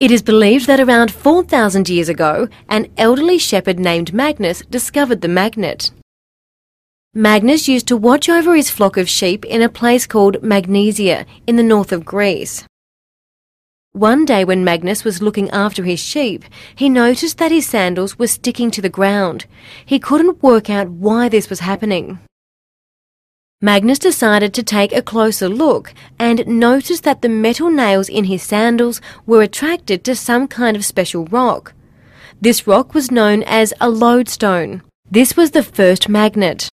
It is believed that around 4,000 years ago, an elderly shepherd named Magnus discovered the magnet. Magnus used to watch over his flock of sheep in a place called Magnesia in the north of Greece. One day when Magnus was looking after his sheep, he noticed that his sandals were sticking to the ground. He couldn't work out why this was happening. Magnus decided to take a closer look and noticed that the metal nails in his sandals were attracted to some kind of special rock. This rock was known as a lodestone. This was the first magnet.